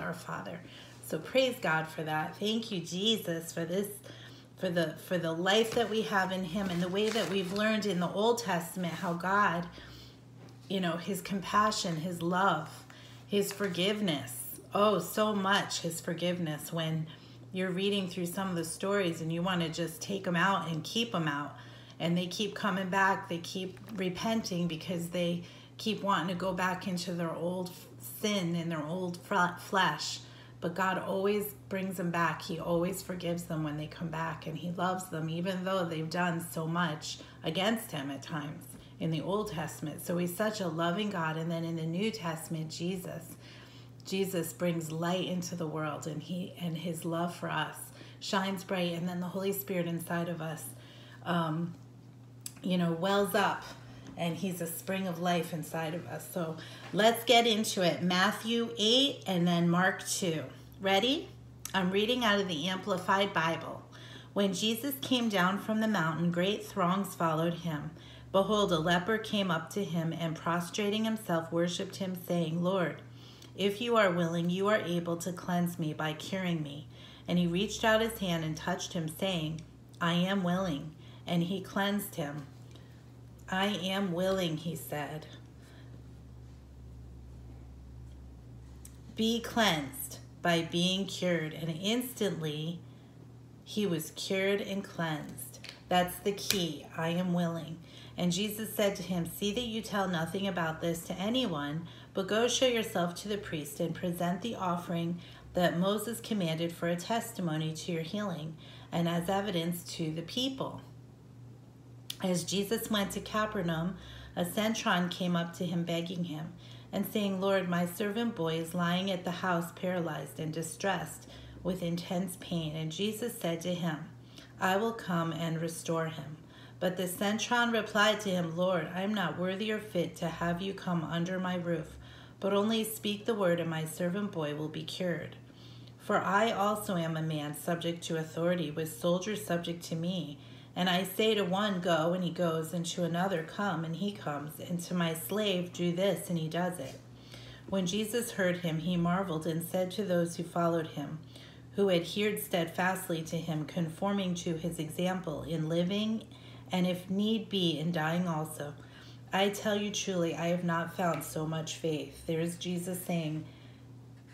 our Father. So praise God for that. Thank you, Jesus, for this for the for the life that we have in him and the way that we've learned in the Old Testament how God, you know, his compassion, his love, his forgiveness. Oh, so much his forgiveness when you're reading through some of the stories and you want to just take them out and keep them out and they keep coming back they keep repenting because they keep wanting to go back into their old sin in their old flesh but god always brings them back. He always forgives them when they come back and he loves them even though they've done so much against him at times in the old testament. So he's such a loving god and then in the new testament jesus Jesus brings light into the world and he and his love for us shines bright and then the Holy Spirit inside of us um, you know wells up and he's a spring of life inside of us. So let's get into it. Matthew 8 and then Mark 2. Ready? I'm reading out of the Amplified Bible. When Jesus came down from the mountain, great throngs followed him. Behold, a leper came up to him and prostrating himself worshiped him, saying, Lord, if you are willing, you are able to cleanse me by curing me. And he reached out his hand and touched him, saying, I am willing. And he cleansed him. I am willing, he said. Be cleansed by being cured. And instantly he was cured and cleansed. That's the key. I am willing. And Jesus said to him, See that you tell nothing about this to anyone but go show yourself to the priest and present the offering that Moses commanded for a testimony to your healing and as evidence to the people. As Jesus went to Capernaum, a centurion came up to him begging him and saying, Lord, my servant boy is lying at the house paralyzed and distressed with intense pain. And Jesus said to him, I will come and restore him. But the centurion replied to him, Lord, I am not worthy or fit to have you come under my roof but only speak the word, and my servant boy will be cured. For I also am a man subject to authority, with soldiers subject to me. And I say to one, Go, and he goes, and to another, Come, and he comes, and to my slave, Do this, and he does it. When Jesus heard him, he marveled and said to those who followed him, who adhered steadfastly to him, conforming to his example in living, and if need be, in dying also, I tell you truly, I have not found so much faith. There's Jesus saying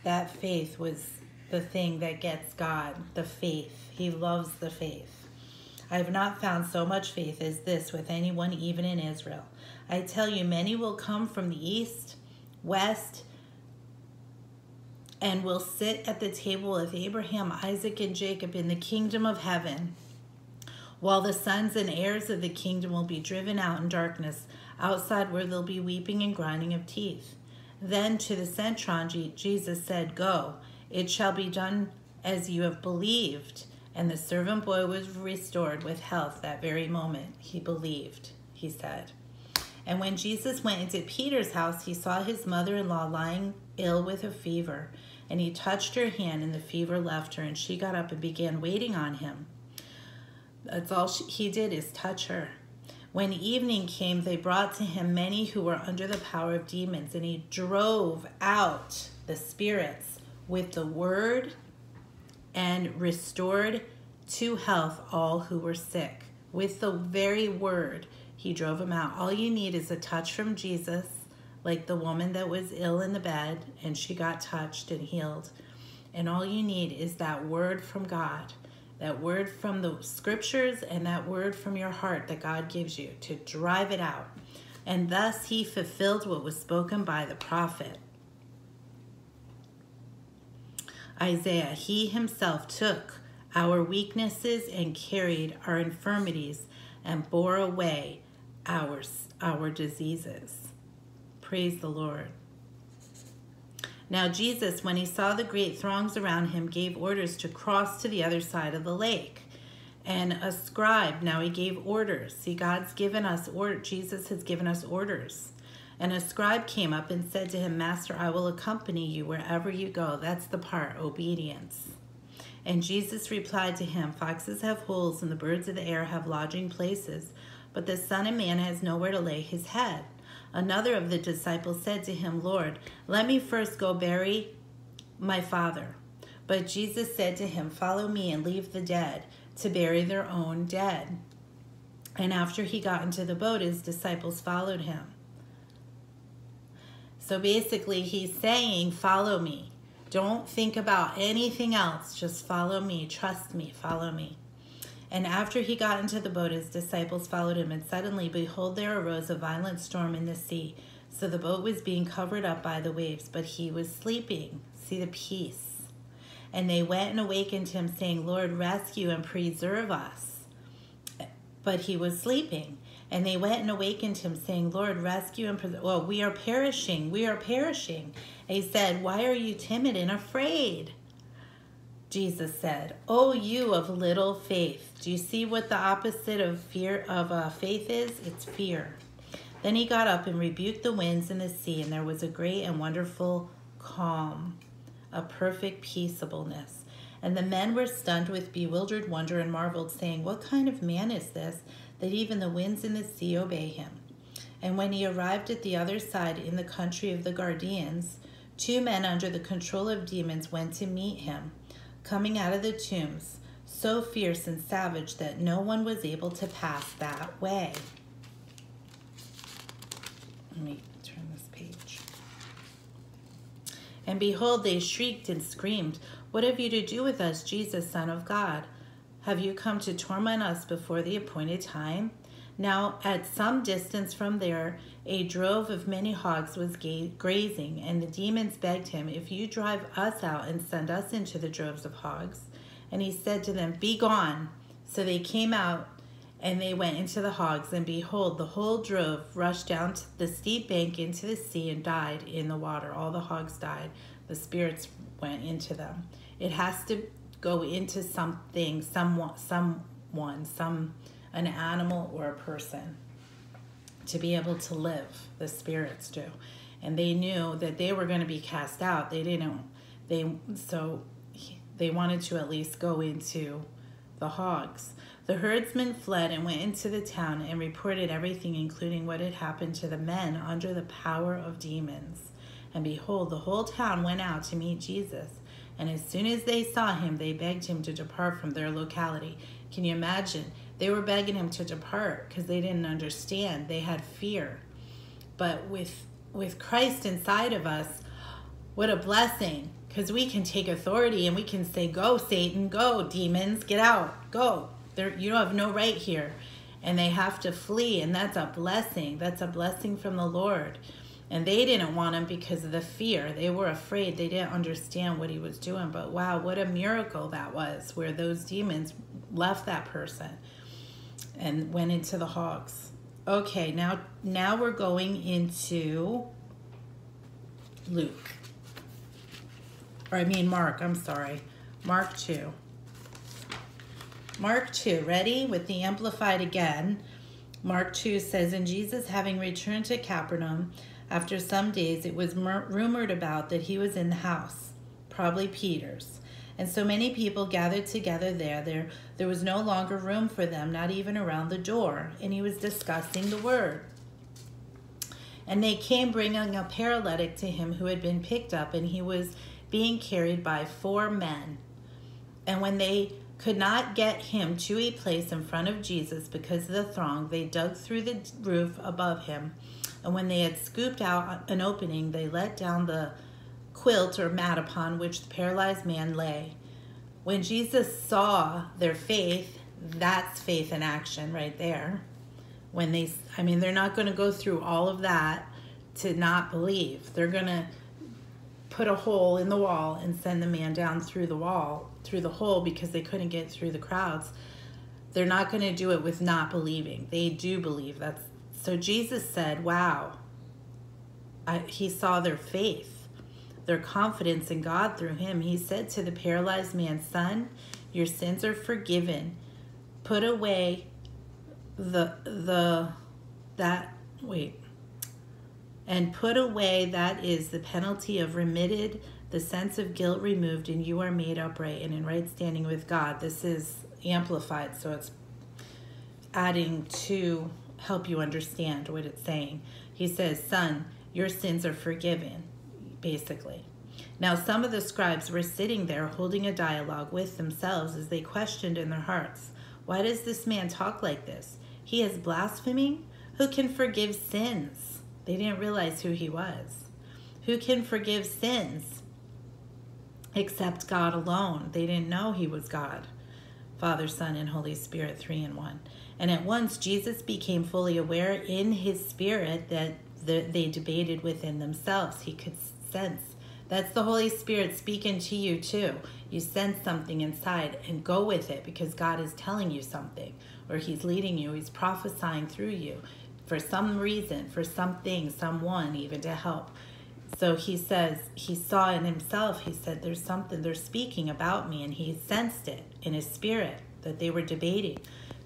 that faith was the thing that gets God, the faith. He loves the faith. I have not found so much faith as this with anyone, even in Israel. I tell you, many will come from the east, west, and will sit at the table of Abraham, Isaac, and Jacob in the kingdom of heaven, while the sons and heirs of the kingdom will be driven out in darkness outside where there'll be weeping and grinding of teeth. Then to the centurion, Jesus said, Go, it shall be done as you have believed. And the servant boy was restored with health that very moment. He believed, he said. And when Jesus went into Peter's house, he saw his mother in law lying ill with a fever. And he touched her hand, and the fever left her, and she got up and began waiting on him. That's all she, he did is touch her. When evening came, they brought to him many who were under the power of demons, and he drove out the spirits with the word and restored to health all who were sick. With the very word, he drove them out. All you need is a touch from Jesus, like the woman that was ill in the bed, and she got touched and healed. And all you need is that word from God that word from the scriptures and that word from your heart that God gives you to drive it out. And thus he fulfilled what was spoken by the prophet. Isaiah, he himself took our weaknesses and carried our infirmities and bore away our, our diseases. Praise the Lord. Now Jesus, when he saw the great throngs around him, gave orders to cross to the other side of the lake. And a scribe, now he gave orders. See, God's given us, or Jesus has given us orders. And a scribe came up and said to him, Master, I will accompany you wherever you go. That's the part, obedience. And Jesus replied to him, Foxes have holes and the birds of the air have lodging places, but the Son of Man has nowhere to lay his head. Another of the disciples said to him, Lord, let me first go bury my Father. But Jesus said to him, Follow me and leave the dead to bury their own dead. And after he got into the boat, his disciples followed him. So basically, he's saying, Follow me. Don't think about anything else. Just follow me. Trust me. Follow me. And after he got into the boat, his disciples followed him. And suddenly, behold, there arose a violent storm in the sea. So the boat was being covered up by the waves, but he was sleeping. See the peace. And they went and awakened him, saying, Lord, rescue and preserve us. But he was sleeping. And they went and awakened him, saying, Lord, rescue and preserve. Well, we are perishing. We are perishing. And he said, Why are you timid and afraid? Jesus said, "Oh, you of little faith. Do you see what the opposite of fear of uh, faith is? It's fear." Then he got up and rebuked the winds and the sea, and there was a great and wonderful calm, a perfect peaceableness. And the men were stunned with bewildered wonder and marveled, saying, What kind of man is this, that even the winds and the sea obey him? And when he arrived at the other side in the country of the Gadarenes, two men under the control of demons went to meet him, coming out of the tombs, so fierce and savage that no one was able to pass that way. Let me turn this page. And behold, they shrieked and screamed, What have you to do with us, Jesus, Son of God? Have you come to torment us before the appointed time? Now, at some distance from there, a drove of many hogs was grazing, and the demons begged him, If you drive us out and send us into the droves of hogs. And he said to them, Be gone. So they came out and they went into the hogs, and behold, the whole drove rushed down the steep bank into the sea and died in the water. All the hogs died. The spirits went into them. It has to go into something, someone, someone, some an animal or a person to be able to live. The spirits do, and they knew that they were going to be cast out. They didn't. They so they wanted to at least go into the hogs. The herdsmen fled and went into the town and reported everything, including what had happened to the men under the power of demons. And behold, the whole town went out to meet Jesus. And as soon as they saw him, they begged him to depart from their locality. Can you imagine? They were begging him to depart because they didn't understand. They had fear. But with with Christ inside of us, what a blessing because we can take authority and we can say, Go, Satan, go, demons, get out, go. You have no right here. And they have to flee, and that's a blessing. That's a blessing from the Lord. And they didn't want him because of the fear. They were afraid. They didn't understand what he was doing. But wow, what a miracle that was where those demons left that person and went into the hogs. Okay, now now we're going into Luke. Or I mean Mark, I'm sorry. Mark 2. Mark 2, ready? With the Amplified again. Mark 2 says, And Jesus, having returned to Capernaum, after some days, it was rumored about that he was in the house, probably Peter's. And so many people gathered together there, there, there was no longer room for them, not even around the door. And he was discussing the word. And they came bringing a paralytic to him who had been picked up, and he was being carried by four men. And when they could not get him to a place in front of Jesus because of the throng, they dug through the roof above him. And when they had scooped out an opening, they let down the quilt or mat upon which the paralyzed man lay. When Jesus saw their faith, that's faith in action right there. When they, I mean, they're not going to go through all of that to not believe. They're going to put a hole in the wall and send the man down through the wall through the hole because they couldn't get through the crowds. They're not going to do it with not believing. They do believe. That's so Jesus said, "Wow." I, he saw their faith, their confidence in God through him. He said to the paralyzed man, "Son, your sins are forgiven. Put away the the that wait and put away that is the penalty of remitted the sense of guilt removed, and you are made upright and in right standing with God. This is amplified, so it's adding to help you understand what it's saying. He says, Son, your sins are forgiven, basically. Now some of the scribes were sitting there holding a dialogue with themselves as they questioned in their hearts, Why does this man talk like this? He is blaspheming? Who can forgive sins? They didn't realize who he was. Who can forgive sins except God alone? They didn't know he was God. Father, Son, and Holy Spirit, three in one. And at once Jesus became fully aware in his spirit that the, they debated within themselves. He could sense that's the Holy Spirit speaking to you too. You sense something inside and go with it because God is telling you something or He's leading you, He's prophesying through you for some reason, for something, someone, even to help. So he says, he saw in himself, he said, There's something, they're speaking about me, and he sensed it in his spirit that they were debating.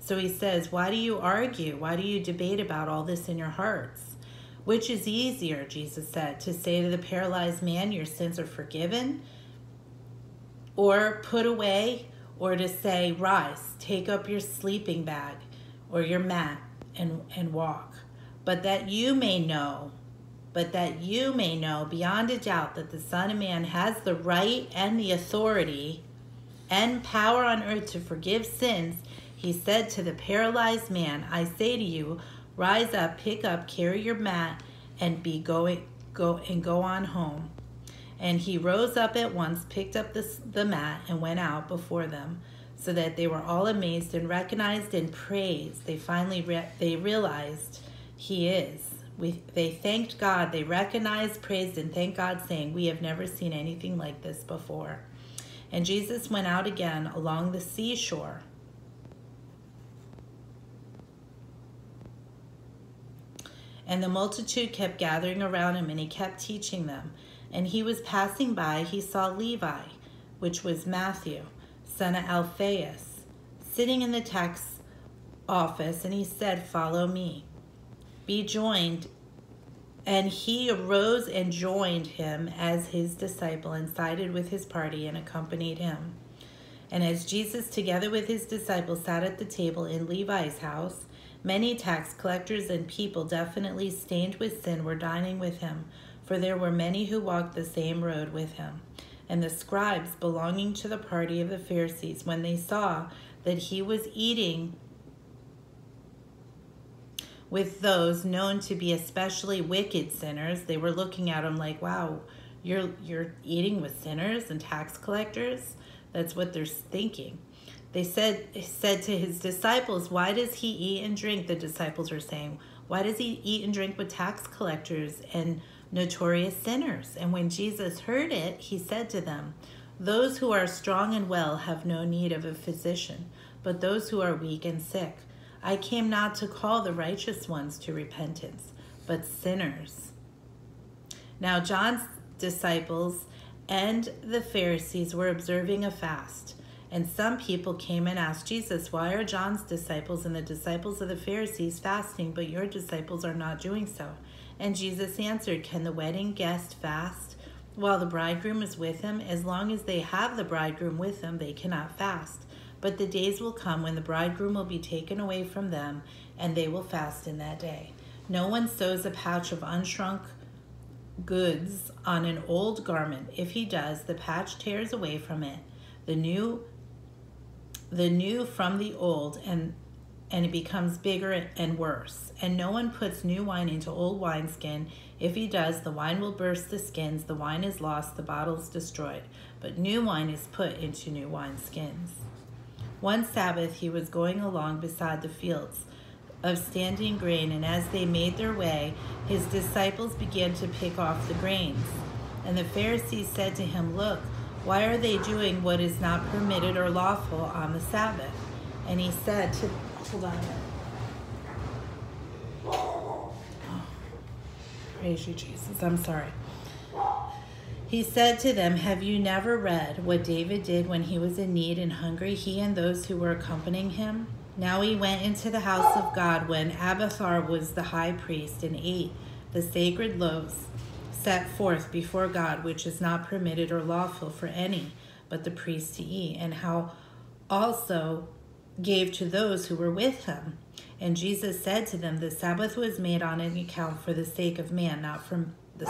So he says, Why do you argue? Why do you debate about all this in your hearts? Which is easier, Jesus said, to say to the paralyzed man, Your sins are forgiven, or put away, or to say, Rise, take up your sleeping bag or your mat and, and walk. But that you may know, but that you may know beyond a doubt that the Son of Man has the right and the authority and power on earth to forgive sins, he said to the paralyzed man, I say to you, Rise up, pick up, carry your mat, and be going go and go on home. And he rose up at once, picked up the, the mat, and went out before them, so that they were all amazed and recognized and praised. They finally re- they realized he is. We, they thanked God. They recognized, praised, and thanked God, saying, We have never seen anything like this before. And Jesus went out again along the seashore And the multitude kept gathering around him, and he kept teaching them. And he was passing by, he saw Levi, which was Matthew, son of Alphaeus, sitting in the tax office, and he said, Follow me. Be joined. And he arose and joined him as his disciple, and sided with his party, and accompanied him. And as Jesus, together with his disciples, sat at the table in Levi's house, Many tax collectors and people definitely stained with sin were dining with him, for there were many who walked the same road with him. And the scribes belonging to the party of the Pharisees, when they saw that he was eating with those known to be especially wicked sinners, they were looking at him like, wow, you're, you're eating with sinners and tax collectors? That's what they're thinking. They said said to his disciples, "Why does he eat and drink?" The disciples were saying, "Why does he eat and drink with tax collectors and notorious sinners?" And when Jesus heard it, he said to them, "Those who are strong and well have no need of a physician, but those who are weak and sick. I came not to call the righteous ones to repentance, but sinners." Now John's disciples and the Pharisees were observing a fast. And some people came and asked Jesus, Why are John's disciples and the disciples of the Pharisees fasting, but your disciples are not doing so? And Jesus answered, Can the wedding guest fast while the bridegroom is with him? As long as they have the bridegroom with them, they cannot fast. But the days will come when the bridegroom will be taken away from them, and they will fast in that day. No one sews a patch of unshrunk goods on an old garment. If he does, the patch tears away from it. The new the new from the old and and it becomes bigger and worse. And no one puts new wine into old wineskin. If he does, the wine will burst the skins, the wine is lost, the bottle is destroyed. But new wine is put into new wineskins. One Sabbath he was going along beside the fields of standing grain, and as they made their way, his disciples began to pick off the grains. And the Pharisees said to him, Look, why are they doing what is not permitted or lawful on the Sabbath? And he said to, hold on. Praise you, Jesus. I'm sorry. He said to them, Have you never read what David did when he was in need and hungry, he and those who were accompanying him? Now he went into the house of God when Abiathar was the high priest and ate the sacred loaves set forth before God, which is not permitted or lawful for any but the priest to eat, and how also gave to those who were with him. And Jesus said to them, The Sabbath was made on an account for the sake of man, not from the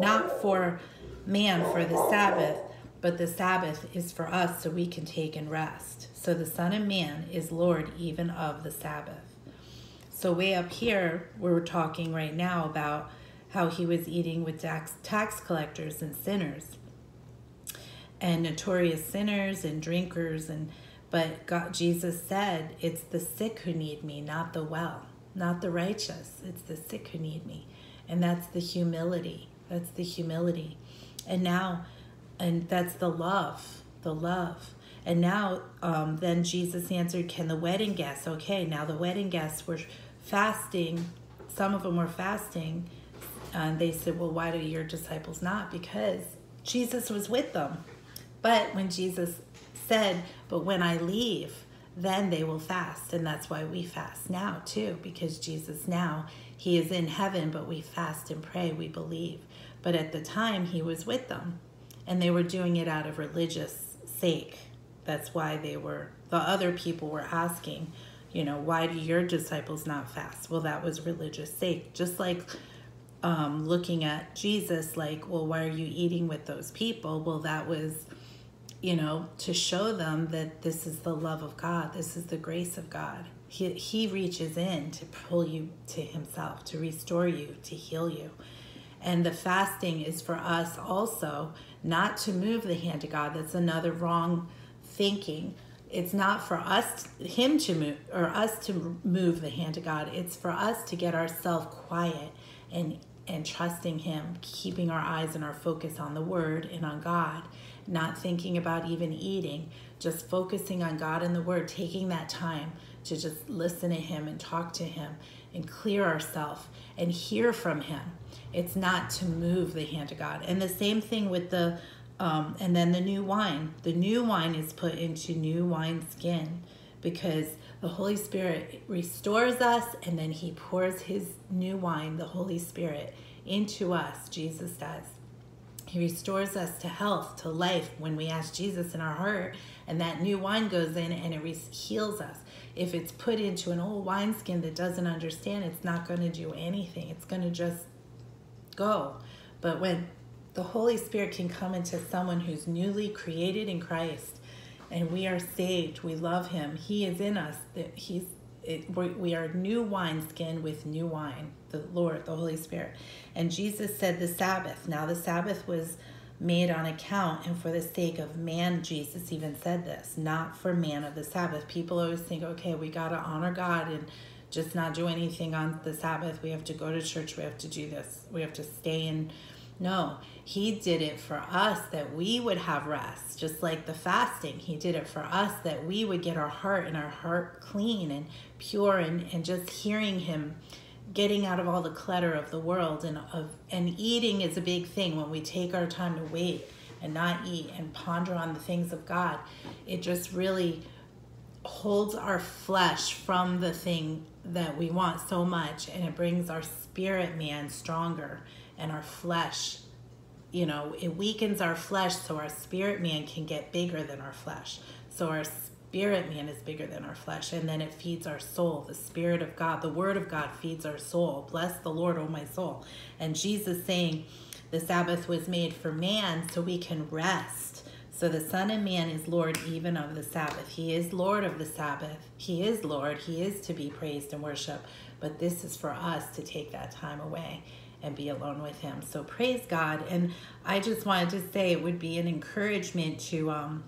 not for man for the Sabbath, but the Sabbath is for us so we can take and rest. So the Son of Man is Lord even of the Sabbath. So, way up here, we're talking right now about how he was eating with tax, tax collectors and sinners and notorious sinners and drinkers and but God Jesus said it's the sick who need me not the well not the righteous. It's the sick who need me. And that's the humility. That's the humility. And now and that's the love the love. And now um, then jesus answered can the wedding guests okay now the wedding guests were fasting some of them were fasting and they said well why do your disciples not? Because jesus was with them. But when jesus said but when i leave then they will fast. And that's why we fast now too because jesus now he is in heaven but we fast and pray we believe. But at the time he was with them. And they were doing it out of religious sake. That's why they were the other people were asking you know why do your disciples not fast? Well that was religious sake. Just like um, looking at jesus like well why are you eating with those people well that was you know, to show them that this is the love of God, this is the grace of God. He, he reaches in to pull you to Himself, to restore you, to heal you. And the fasting is for us also not to move the hand of God. That's another wrong thinking. It's not for us, Him to move, or us to move the hand of God. It's for us to get ourselves quiet and and trusting Him, keeping our eyes and our focus on the Word and on God not thinking about even eating, just focusing on God and the Word, taking that time to just listen to Him and talk to Him and clear ourselves and hear from Him. It's not to move the hand of God. And the same thing with the, um, and then the new wine. The new wine is put into new wine skin because the Holy Spirit restores us and then He pours His new wine, the Holy Spirit, into us. Jesus does. He restores us to health, to life when we ask Jesus in our heart, and that new wine goes in and it heals us. If it's put into an old wineskin that doesn't understand, it's not going to do anything. It's going to just go. But when the Holy Spirit can come into someone who's newly created in Christ, and we are saved, we love Him, He is in us. He's it, we are new wineskin with new wine, the Lord, the Holy Spirit. And Jesus said the Sabbath. Now, the Sabbath was made on account and for the sake of man. Jesus even said this, not for man of the Sabbath. People always think, okay, we got to honor God and just not do anything on the Sabbath. We have to go to church. We have to do this. We have to stay in. No, he did it for us that we would have rest, just like the fasting. He did it for us that we would get our heart and our heart clean and pure and, and just hearing him getting out of all the clutter of the world and of and eating is a big thing when we take our time to wait and not eat and ponder on the things of God. It just really holds our flesh from the thing that we want so much and it brings our spirit man stronger and our flesh you know, it weakens our flesh so our spirit man can get bigger than our flesh. So our spirit man is bigger than our flesh, and then it feeds our soul. The Spirit of God, the Word of God feeds our soul. Bless the Lord, O my soul. And Jesus saying, the Sabbath was made for man so we can rest. So the Son of Man is Lord even of the Sabbath. He is Lord of the Sabbath. He is Lord. He is to be praised and worshiped. But this is for us to take that time away and be alone with him. So praise God. And I just wanted to say it would be an encouragement to um,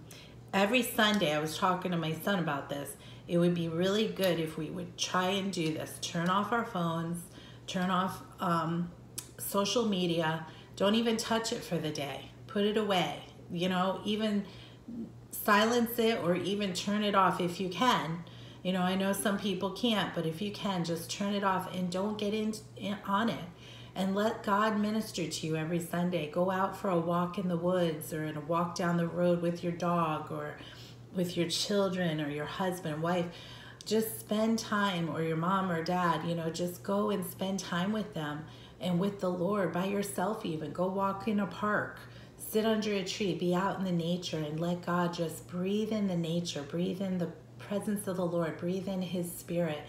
every Sunday. I was talking to my son about this. It would be really good if we would try and do this. Turn off our phones, turn off um, social media. Don't even touch it for the day. Put it away. You know, even silence it or even turn it off if you can. You know, I know some people can't, but if you can, just turn it off and don't get in, in on it and let God minister to you every Sunday. Go out for a walk in the woods or in a walk down the road with your dog or with your children or your husband, wife. Just spend time, or your mom or dad, you know, just go and spend time with them and with the Lord by yourself, even. Go walk in a park, sit under a tree, be out in the nature, and let God just breathe in the nature, breathe in the presence of the Lord, breathe in His Spirit,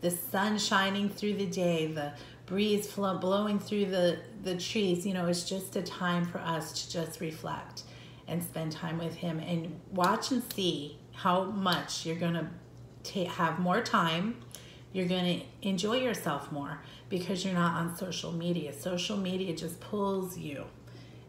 the sun shining through the day, the breeze flow, blowing through the, the trees, you know, it's just a time for us to just reflect and spend time with Him and watch and see how much you're going to have more time. You're going to enjoy yourself more because you're not on social media. Social media just pulls you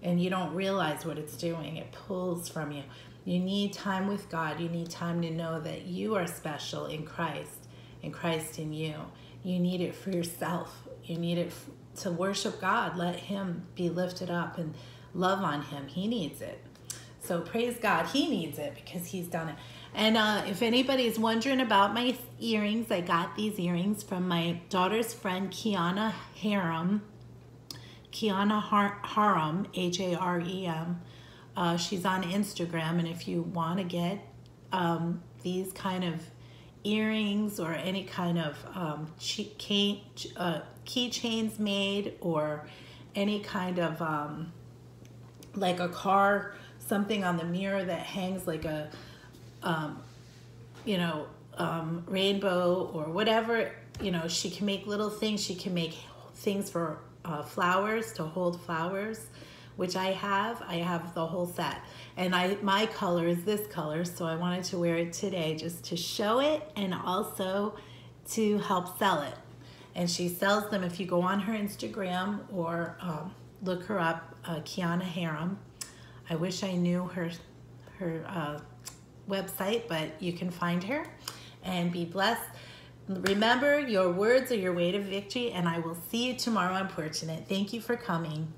and you don't realize what it's doing. It pulls from you. You need time with God. You need time to know that you are special in Christ, in Christ in you. You need it for yourself. You need it to worship God. Let Him be lifted up and love on Him. He needs it. So praise God. He needs it because He's done it. And uh, if anybody's wondering about my earrings, I got these earrings from my daughter's friend, Kiana Harum. Kiana Har- Harum, H A R E M. Uh, she's on Instagram, and if you want to get um, these kind of earrings or any kind of um, key, uh, keychains made or any kind of um, like a car, something on the mirror that hangs like a, um, you know, um, rainbow or whatever, you know, she can make little things. She can make things for uh, flowers to hold flowers which I have. I have the whole set. And I my color is this color, so I wanted to wear it today just to show it and also to help sell it. And she sells them if you go on her Instagram or um, look her up, uh, Kiana Harum. I wish I knew her her uh, website, but you can find her and be blessed. Remember, your words are your way to victory, and I will see you tomorrow on Porch N it. Thank you for coming.